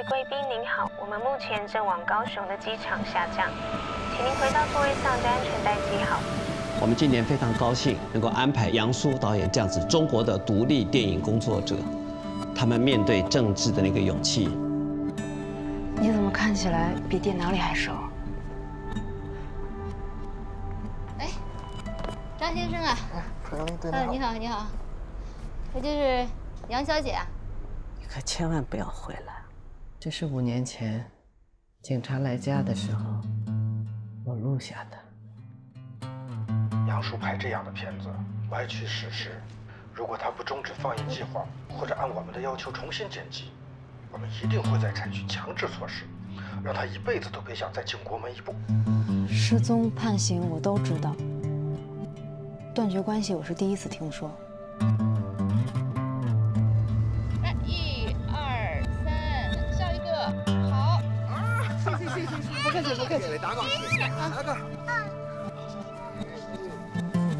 位贵宾您好，我们目前正往高雄的机场下降，请您回到座位上将安全带系好。我们今年非常高兴能够安排杨苏导演这样子中国的独立电影工作者，他们面对政治的那个勇气。你怎么看起来比电脑里还熟？哎，张先生啊，嗯，你好，你好，我就是杨小姐啊。你可千万不要回来，这是五年前警察来家的时候我录下的。杨叔拍这样的片子，歪曲事实。如果他不终止放映计划，或者按我们的要求重新剪辑，我们一定会再采取强制措施，让他一辈子都别想再进国门一步。失踪、判刑我都知道，断绝关系我是第一次听说。不客气不客气，打个。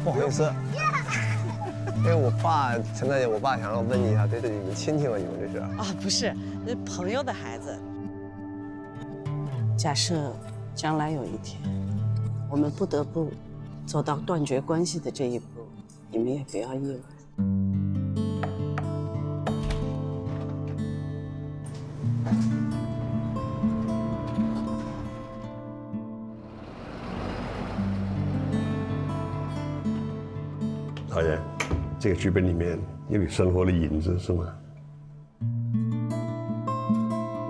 不好意思，因为我爸陈大姐，我爸想让我问你一下，这是你们亲戚吗？你们这是？啊，不是，那朋友的孩子。假设将来有一天，我们不得不走到断绝关系的这一步，你们也不要意外。导演，这个剧本里面有你生活的影子是吗？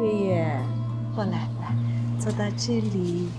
月月，过来，来，坐到这里。